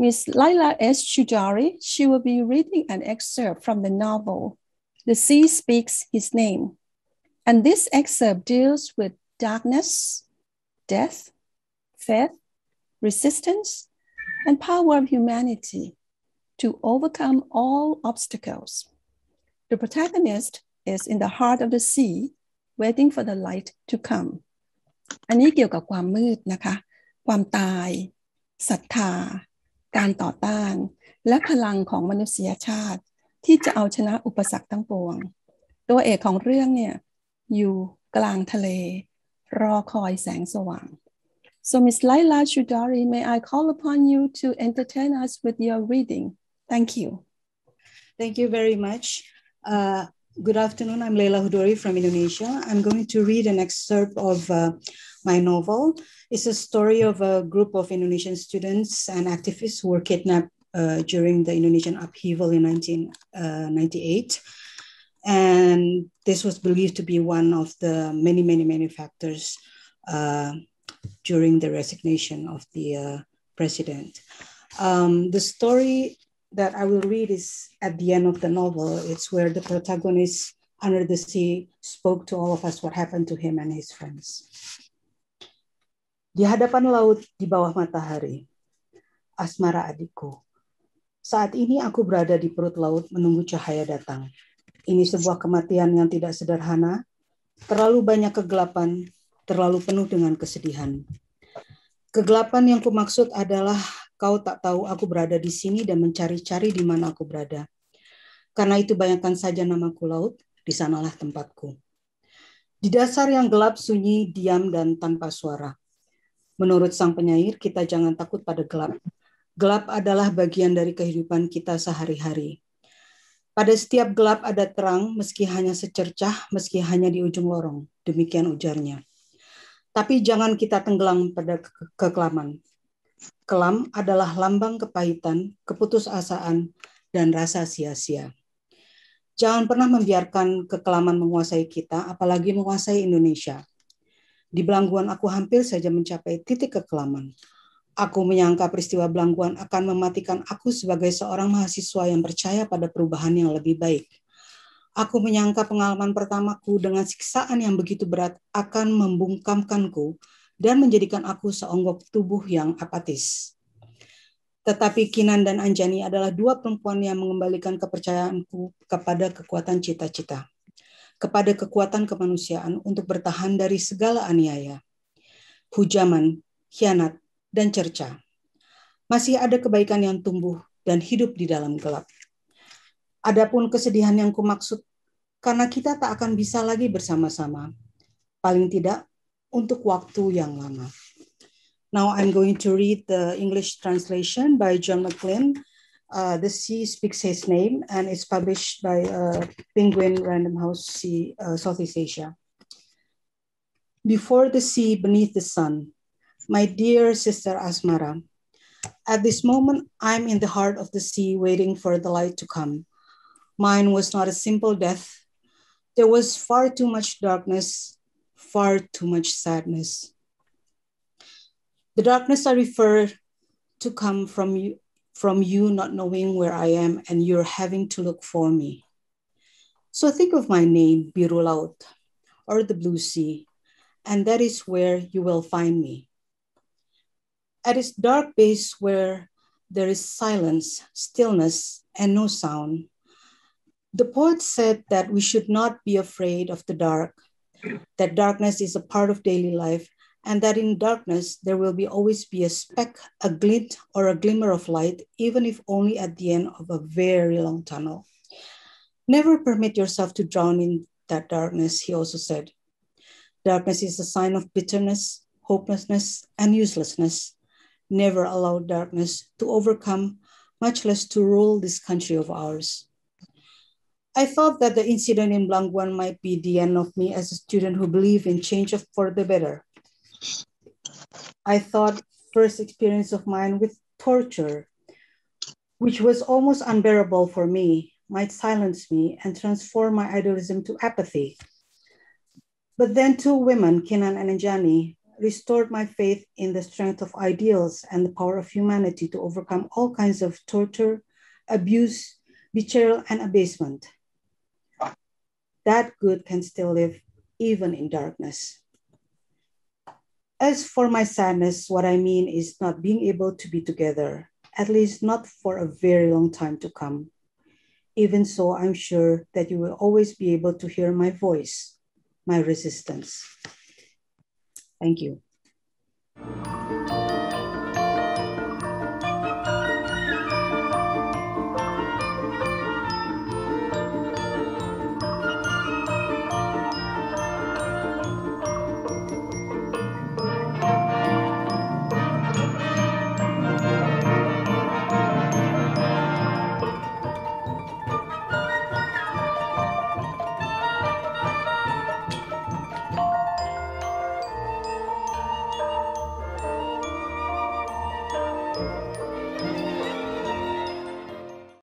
Miss Leila S. Chudori, she will be reading an excerpt from the novel, The Sea Speaks His Name. And this excerpt deals with darkness, death, faith, resistance, and power of humanity to overcome all obstacles. The protagonist is in the heart of the sea, waiting for the light to come. อันนี้เกี่ยวกับความมืดนะคะ ความตาย ศรัทธา การต่อต้าน และพลังของมนุษยชาติ ที่จะเอาชนะอุปสรรคทั้งปวง ตัวเอกของเรื่องเนี่ย อยู่กลางทะเล รอคอยแสงสว่าง so Miss Leila Chudori, may I call upon you to entertain us with your reading thank you thank you very much uh, Good afternoon. I'm Leila Chudori from Indonesia. I'm going to read an excerpt of uh, my novel. It's a story of a group of Indonesian students and activists who were kidnapped uh, during the Indonesian upheaval in 1998. And this was believed to be one of the many, many, many factors uh, during the resignation of the uh, president. Um, the story that I will read is at the end of the novel. It's where the protagonist under the sea spoke to all of us what happened to him and his friends. Di hadapan laut di bawah matahari, Asmara adikku. Saat ini aku berada di perut laut menunggu cahaya datang. Ini sebuah kematian yang tidak sederhana, terlalu banyak kegelapan, terlalu penuh dengan kesedihan. Kegelapan yang kumaksud adalah kau tak tahu aku berada di sini dan mencari-cari di mana aku berada. Karena itu banyakkan saja namaku laut, di sanalah tempatku. Di dasar yang gelap, sunyi, diam, dan tanpa suara. Menurut sang penyair, kita jangan takut pada gelap. Gelap adalah bagian dari kehidupan kita sehari-hari. Pada setiap gelap ada terang, meski hanya secercah, meski hanya di ujung lorong. Demikian ujarnya. Tapi jangan kita tenggelam pada ke kekelaman. Kelam adalah lambang kepahitan, keputusasaan, dan rasa sia-sia. Jangan pernah membiarkan kekelaman menguasai kita, apalagi menguasai Indonesia. Di Belangguan aku hampir saja mencapai titik kekelaman. Aku menyangka peristiwa Belangguan akan mematikan aku sebagai seorang mahasiswa yang percaya pada perubahan yang lebih baik. Aku menyangka pengalaman pertamaku dengan siksaan yang begitu berat akan membungkamkanku dan menjadikan aku seonggok tubuh yang apatis. Tetapi Kinan dan Anjani adalah dua perempuan yang mengembalikan kepercayaanku kepada kekuatan cita-cita, kepada kekuatan kemanusiaan untuk bertahan dari segala aniaya, hujaman, khianat, dan cerca. Masih ada kebaikan yang tumbuh dan hidup di dalam gelap. Adapun kesedihan yang kumaksud, karena kita tak akan bisa lagi bersama-sama. Paling tidak untuk waktu yang lama. Now I'm going to read the English translation by John McLean. Uh, the Sea Speaks His Name, and it's published by uh, Penguin Random House Sea, uh, Southeast Asia. Before the sea, beneath the sun, my dear sister Asmara, at this moment, I'm in the heart of the sea, waiting for the light to come. Mine was not a simple death. There was far too much darkness, far too much sadness. The darkness I refer to come from you, from you not knowing where I am and you're having to look for me. So think of my name, Biru Laut, or the Blue Sea, and that is where you will find me. At its dark base where there is silence, stillness, and no sound, the poet said that we should not be afraid of the dark that darkness is a part of daily life and that in darkness there will be always be a speck a glint or a glimmer of light even if only at the end of a very long tunnel. Never permit yourself to drown in that darkness he also said. Darkness is a sign of bitterness hopelessness and uselessness never allow darkness to overcome much less to rule this country of ours I thought that the incident in Blangguan might be the end of me as a student who believed in change for the better. I thought first experience of mine with torture, which was almost unbearable for me, might silence me and transform my idealism to apathy. But then two women, Kinan and Anjani, restored my faith in the strength of ideals and the power of humanity to overcome all kinds of torture, abuse, betrayal, and abasement. That good can still live even in darkness. As for my sadness, what I mean is not being able to be together, at least not for a very long time to come. Even so, I'm sure that you will always be able to hear my voice, my resistance. Thank you.